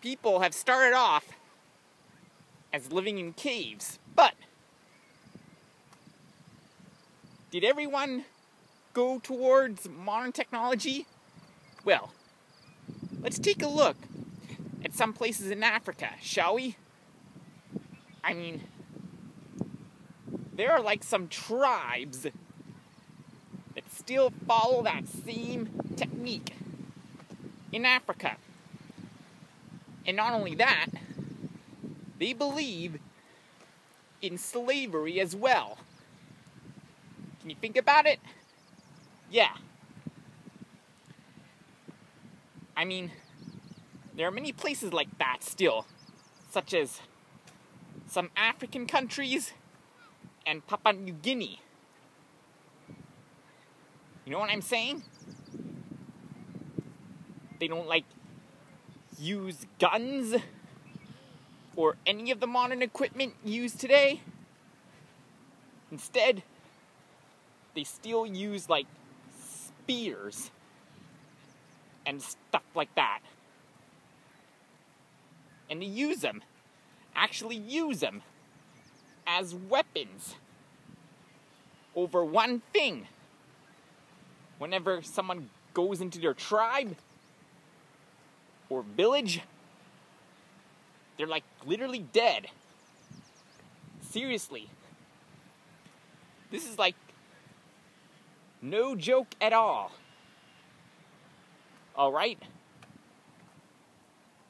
people have started off as living in caves, but did everyone go towards modern technology? Well, let's take a look at some places in Africa, shall we? I mean, there are like some tribes that still follow that same technique in Africa. And not only that, they believe in slavery as well. Can you think about it? Yeah. I mean, there are many places like that still, such as some African countries and Papua New Guinea. You know what I'm saying? They don't like use guns or any of the modern equipment used today. Instead, they still use like spears and stuff like that. And they use them, actually use them as weapons over one thing. Whenever someone goes into their tribe or village, they're like literally dead. Seriously. This is like no joke at all. Alright?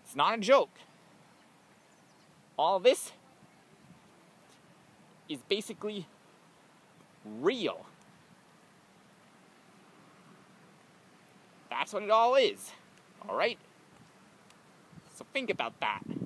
It's not a joke. All this is basically real. That's what it all is. Alright? So think about that.